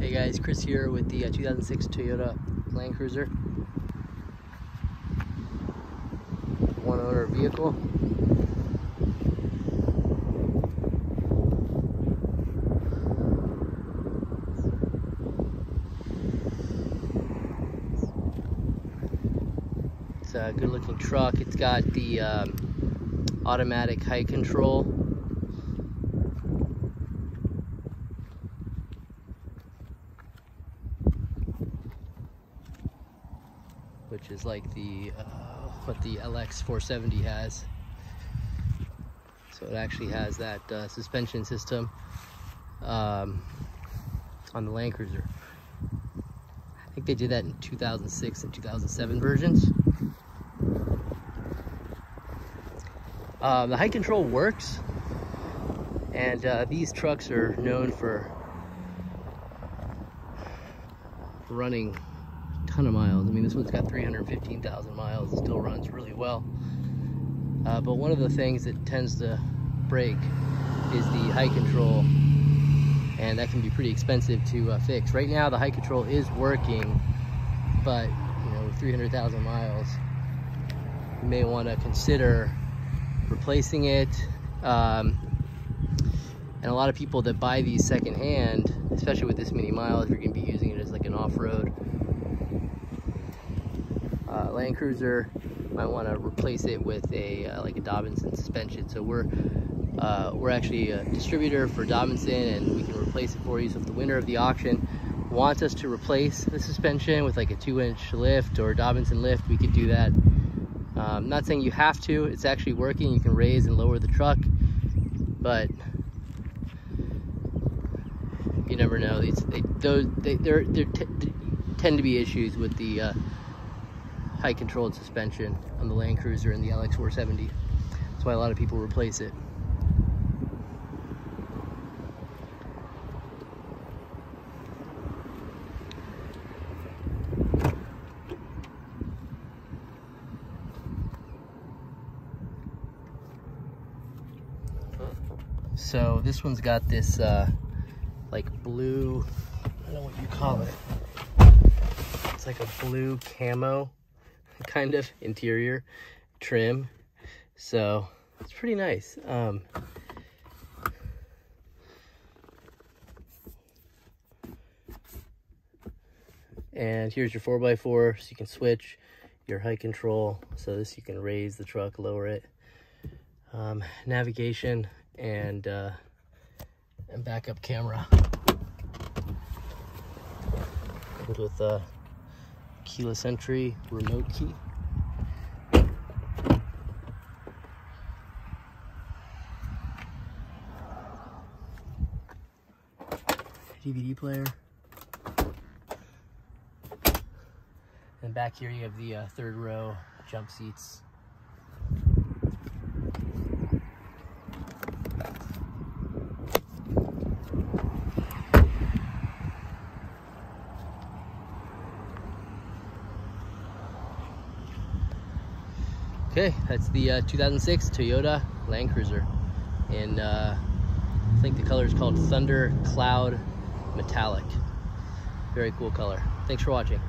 Hey guys, Chris here with the uh, 2006 Toyota Land Cruiser. One owner vehicle. It's a good looking truck. It's got the um, automatic height control which is like the uh, what the LX 470 has. So it actually has that uh, suspension system um, on the Land Cruiser. I think they did that in 2006 and 2007 versions. Uh, the height control works, and uh, these trucks are known for running ton of miles. I mean, this one's got 315,000 miles. It still runs really well. Uh, but one of the things that tends to break is the height control, and that can be pretty expensive to uh, fix. Right now, the height control is working, but you know, 300,000 miles, you may want to consider replacing it. Um, and a lot of people that buy these secondhand, especially with this many miles, you're going to be using it as like an off-road Land Cruiser, might want to replace it with a uh, like a Dobinson suspension. So we're uh, we're actually a distributor for Dobinson, and we can replace it for you. So if the winner of the auction wants us to replace the suspension with like a two-inch lift or Dobinson lift, we could do that. Um, not saying you have to. It's actually working. You can raise and lower the truck, but you never know. These they those they there there tend to be issues with the uh, height controlled suspension on the Land Cruiser and the LX470. That's why a lot of people replace it. So this one's got this uh, like blue, I don't know what you call it. It's like a blue camo kind of interior trim. So it's pretty nice. Um, and here's your 4x4 so you can switch your height control so this you can raise the truck lower it um, navigation and uh, and backup camera with uh, keyless entry remote key. DVD player. And back here you have the uh, third row jump seats. Okay, that's the uh, 2006 Toyota Land Cruiser. And uh, I think the color is called Thunder Cloud Metallic. Very cool color. Thanks for watching.